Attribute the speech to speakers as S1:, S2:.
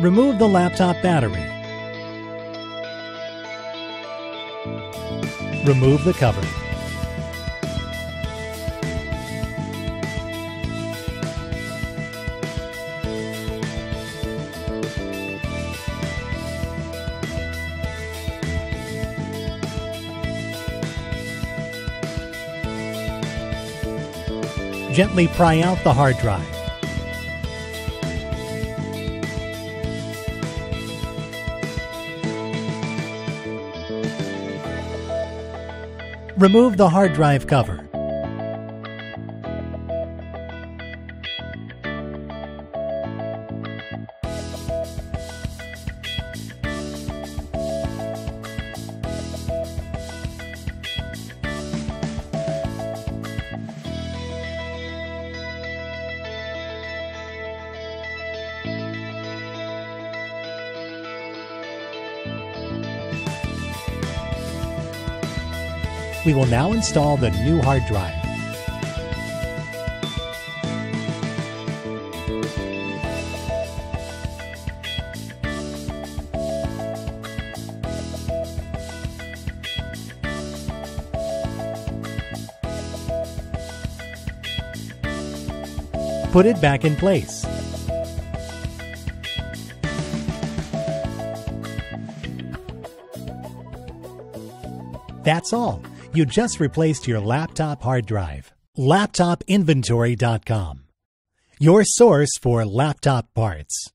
S1: Remove the laptop battery. Remove the cover. Gently pry out the hard drive. Remove the hard drive cover. We will now install the new hard drive. Put it back in place. That's all. You just replaced your laptop hard drive. LaptopInventory.com, your source for laptop parts.